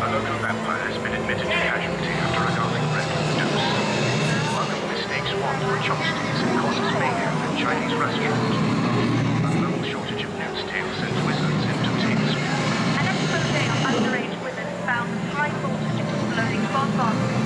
A local vampire has been admitted to casualty after a garlic bread with the deuce. Local mistakes one for chopsticks and causes mayhem in Chinese restaurant. A global shortage of news tales sends wizards into tears. An expose of underage women found high voltage exploding bonbons